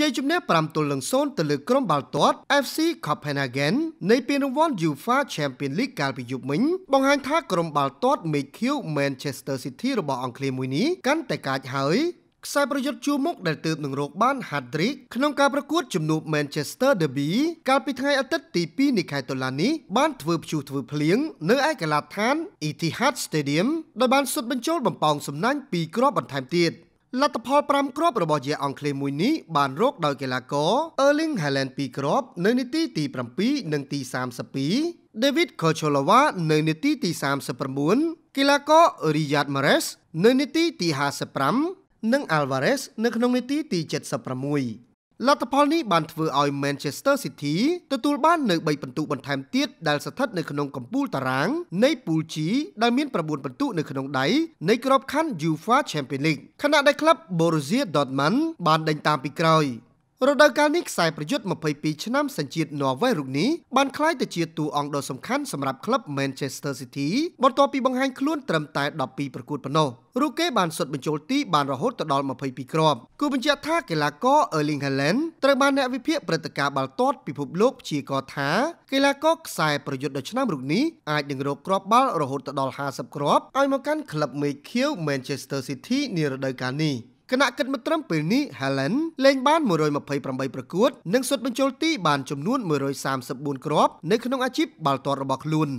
ជ័យជំនះ5ទល់នឹង0ទៅលើក្រុមបាល់ទាត់ FC Copenhagen នៃពានរង្វាន់ UEFA Champions League កាលពីយប់មិញបង្ហាញថាក្រុមបាល់ទាត់ MQ Manchester City របស់អង់គ្លេសមួយនេះកាន់តែកាចហើយខ្សែប្រយុទ្ធជួរមុខដែលទើបនឹងរកបាន hat-trick ក្នុងការប្រកួតជំនួប Manchester Derby កាលពីថ្ងៃអាទិត្យទី2នៃខែតុលានេះបានធ្វើព្យុះធ្វើភ្លៀងនៅឯកីឡដ្ឋាន Etihad Stadium ដោយបានសុទ្ធបញ្ចូលបំពងសំណាញ់ពីរគ្រាប់បន្ថែមទៀត លទ្ធផល5គ្រាប់របស់ជាអង់គ្លេសមួយនេះបានរកដោយកីឡាករ Erling Haaland 2គ្រាប់នៅនាទីទី7និងទី32 David Kocholova នៅនាទីទី39កីឡាករ Riyad Mahrez នៅនាទីទី55និង Alvarez នៅក្នុងនាទីទី76 លទ្ធផលនេះបានធ្វើឲ្យ Manchester City ទទួលបាននៅ3ពិន្ទុបន្ថែមទៀតដែលស្ថិតនៅក្នុងកំពូលតារាងនៃ Pool G ដែលមាន9ពិន្ទុនៅក្នុងដៃនៃក្របខ័ណ្ឌ UEFA Champions League ខណៈដែលក្លឹប Borussia Dortmund បានដេញតាមពីក្រោយ រដូវកាលនេះខ្សែប្រយុទ្ធ22ឆ្នាំសញ្ជាតិន័រវេសរូបនេះបានក្លាយទៅជាតួអង្គដ៏សំខាន់សម្រាប់ក្លឹប Manchester City បន្ទាប់ពីបង្ហាញខ្លួនត្រឹមតែ12ប្រកួតប៉ុណ្ណោះរូគេបានសុទ្ធបញ្ចូលទីបានរហូតដល់22គ្រាប់គូបញ្ជាក់ថាកីឡាករ Erling Haaland ត្រូវបានអ្នកវិភាគព្រឹត្តិការណ៍បាល់ទាត់ពិភពលោកព្យាករថាកីឡាករខ្សែប្រយុទ្ធដ៏ឆ្នើមរូបនេះអាចនឹងរកគ្រាប់បាល់រហូតដល់50គ្រាប់ឲ្យមកកាន់ក្លឹបមេឃាវ Manchester City នារដូវកាលនេះ គណៈគិតមកត្រឹមពេលនេះ Helen លេងបាន128ប្រកួត និងសុទ្ធបញ្ចូលទីបានចំនួន134គ្រាប់នៅក្នុងអាជីពបាល់ទាត់របស់ខ្លួន